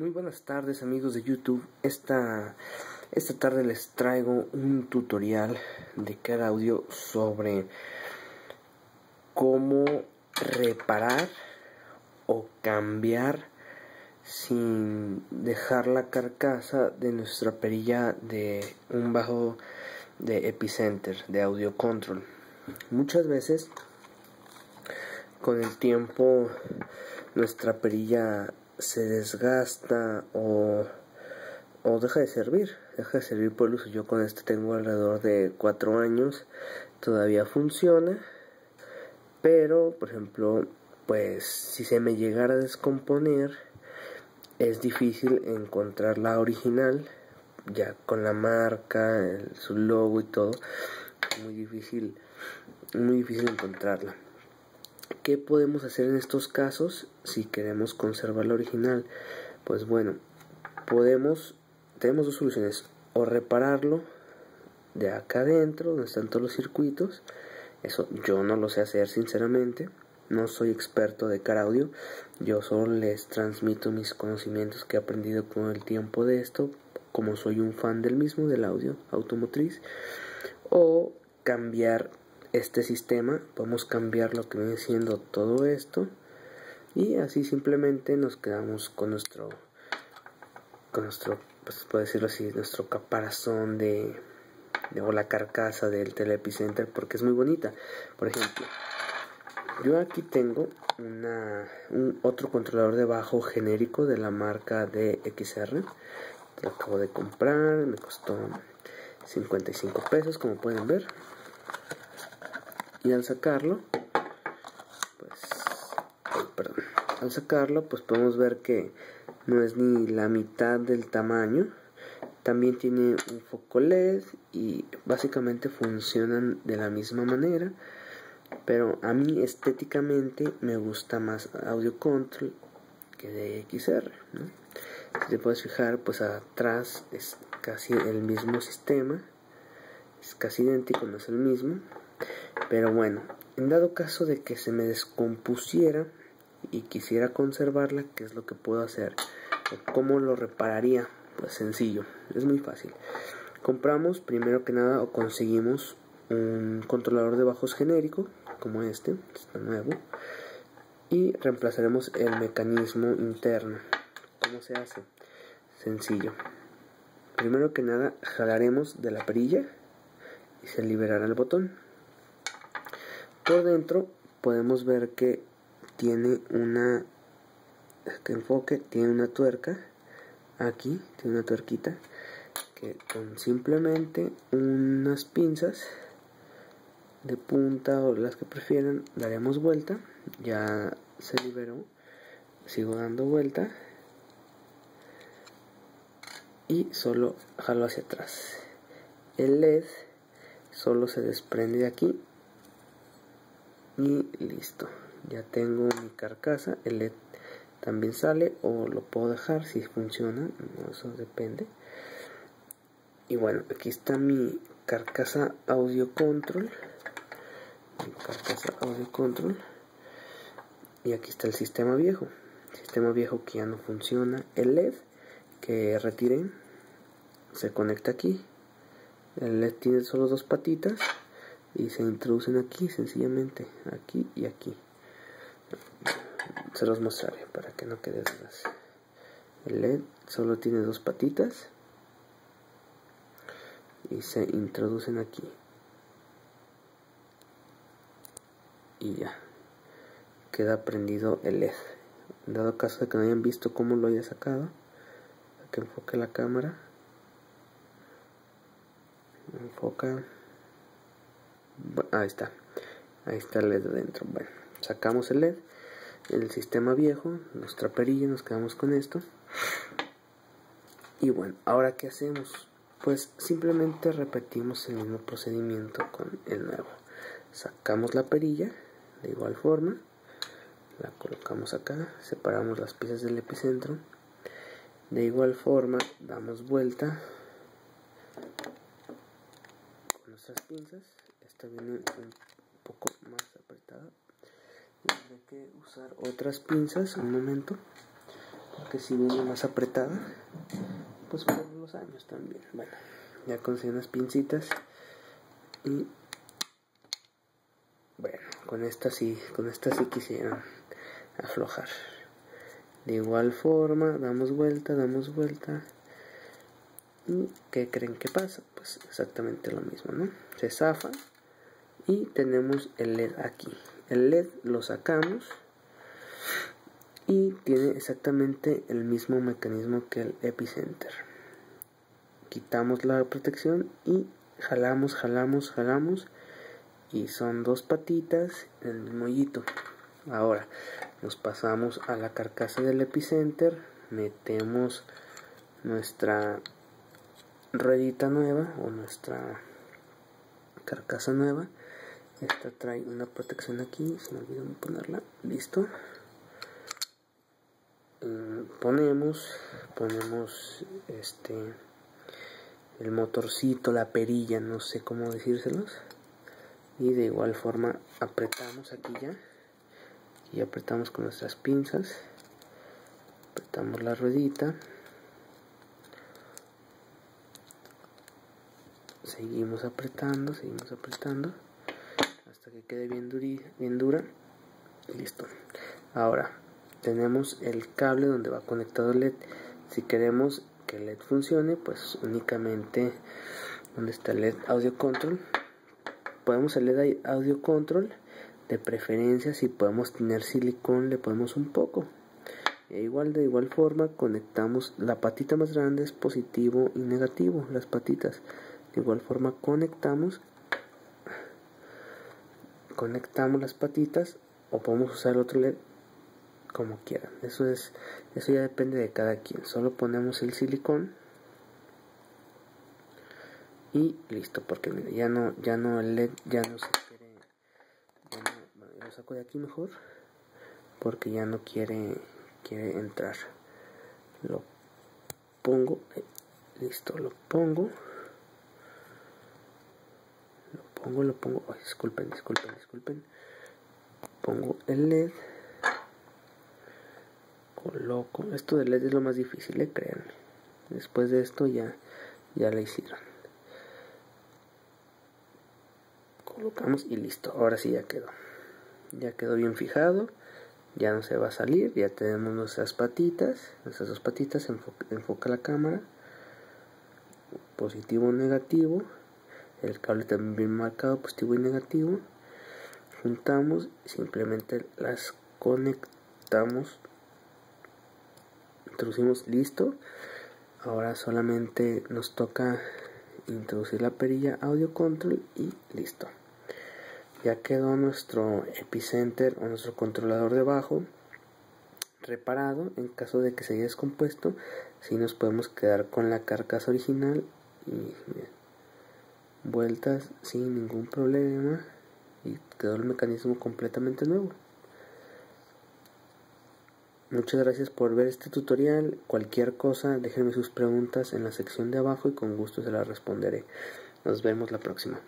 Muy buenas tardes amigos de YouTube. Esta, esta tarde les traigo un tutorial de cada audio sobre cómo reparar o cambiar sin dejar la carcasa de nuestra perilla de un bajo de epicenter de audio control. Muchas veces con el tiempo nuestra perilla se desgasta o, o deja de servir, deja de servir por el uso. Yo con este tengo alrededor de cuatro años, todavía funciona, pero por ejemplo, pues si se me llegara a descomponer, es difícil encontrar la original, ya con la marca, su logo y todo, muy difícil, muy difícil encontrarla. ¿Qué podemos hacer en estos casos si queremos conservar la original? Pues bueno, podemos, tenemos dos soluciones, o repararlo de acá adentro, donde están todos los circuitos, eso yo no lo sé hacer sinceramente, no soy experto de car audio, yo solo les transmito mis conocimientos que he aprendido con el tiempo de esto, como soy un fan del mismo, del audio automotriz, o cambiar este sistema podemos cambiar lo que viene siendo todo esto y así simplemente nos quedamos con nuestro con nuestro pues decirlo así nuestro caparazón de, de o la carcasa del telepicenter porque es muy bonita. Por ejemplo yo aquí tengo una, un otro controlador de bajo genérico de la marca de XR lo acabo de comprar me costó 55 pesos como pueden ver y al sacarlo pues al sacarlo pues podemos ver que no es ni la mitad del tamaño. También tiene un foco led y básicamente funcionan de la misma manera. Pero a mí estéticamente me gusta más audio control que de XR si te puedes fijar pues atrás es casi el mismo sistema. Es casi idéntico no es el mismo pero bueno, en dado caso de que se me descompusiera y quisiera conservarla, ¿qué es lo que puedo hacer? ¿Cómo lo repararía? Pues sencillo, es muy fácil. Compramos primero que nada o conseguimos un controlador de bajos genérico, como este, está nuevo, y reemplazaremos el mecanismo interno. ¿Cómo se hace? Sencillo. Primero que nada jalaremos de la perilla y se liberará el botón por dentro podemos ver que tiene una que enfoque tiene una tuerca aquí tiene una tuerquita que con simplemente unas pinzas de punta o las que prefieran daremos vuelta ya se liberó sigo dando vuelta y solo jalo hacia atrás. El led solo se desprende de aquí y listo. Ya tengo mi carcasa el LED también sale o lo puedo dejar si funciona eso depende. Y bueno aquí está mi carcasa audio control mi carcasa audio control. Y aquí está el sistema viejo sistema viejo que ya no funciona el LED que retiré se conecta aquí. El LED tiene solo dos patitas y se introducen aquí sencillamente aquí y aquí. Se los mostraré para que no quede dudas. El LED solo tiene dos patitas y se introducen aquí. Y ya queda prendido el LED. Dado caso de que no hayan visto cómo lo haya sacado que enfoque la cámara. Enfoca ahí está. Ahí está el led adentro. Bueno sacamos el led el sistema viejo nuestra perilla nos quedamos con esto. Y bueno ahora qué hacemos pues simplemente repetimos el mismo procedimiento con el nuevo. Sacamos la perilla de igual forma la colocamos acá separamos las piezas del epicentro. De igual forma damos vuelta nuestras pinzas esta viene un poco más apretada. Tendré que usar otras pinzas un momento que si viene más apretada pues por los años también. Bueno ya conseguí unas pincitas y bueno con esta sí con esta sí quisieron aflojar. De igual forma damos vuelta damos vuelta y ¿qué creen que pasa? pues exactamente lo mismo ¿no? se zafa y tenemos el led aquí el led lo sacamos y tiene exactamente el mismo mecanismo que el epicenter quitamos la protección y jalamos jalamos jalamos y son dos patitas en el mollito ahora nos pasamos a la carcasa del epicenter metemos nuestra ruedita nueva o nuestra carcasa nueva. Esta trae una protección aquí se me olvidó ponerla. Listo. Mm, ponemos ponemos este el motorcito la perilla no sé cómo decírselos. Y de igual forma apretamos aquí ya. Y apretamos con nuestras pinzas. Apretamos la ruedita seguimos apretando seguimos apretando hasta que quede bien, bien dura listo. Ahora tenemos el cable donde va conectado el led. Si queremos que el led funcione pues únicamente donde está el led audio control. Podemos el led audio control de preferencia si podemos tener silicón le ponemos un poco. E igual de igual forma conectamos la patita más grande es positivo y negativo las patitas de igual forma conectamos conectamos las patitas o podemos usar otro led como quieran. Eso es eso ya depende de cada quien. Solo ponemos el silicón y listo porque ya no ya no el led ya no se quiere lo saco de aquí mejor porque ya no quiere quiere entrar. Lo pongo eh, listo lo pongo pongo, lo pongo, disculpen, disculpen, disculpen, pongo el LED, coloco, esto del LED es lo más difícil, eh, créanme, después de esto ya, ya la hicieron, colocamos y listo, ahora sí ya quedó, ya quedó bien fijado, ya no se va a salir, ya tenemos nuestras patitas, nuestras dos patitas, enfoca, enfoca la cámara, positivo, negativo, el cable también marcado positivo y negativo. Juntamos simplemente las conectamos introducimos listo. Ahora solamente nos toca introducir la perilla audio control y listo. Ya quedó nuestro epicenter o nuestro controlador de bajo reparado. En caso de que se haya descompuesto si nos podemos quedar con la carcasa original y vueltas sin ningún problema y quedó el mecanismo completamente nuevo. Muchas gracias por ver este tutorial. Cualquier cosa, déjenme sus preguntas en la sección de abajo y con gusto se las responderé. Nos vemos la próxima.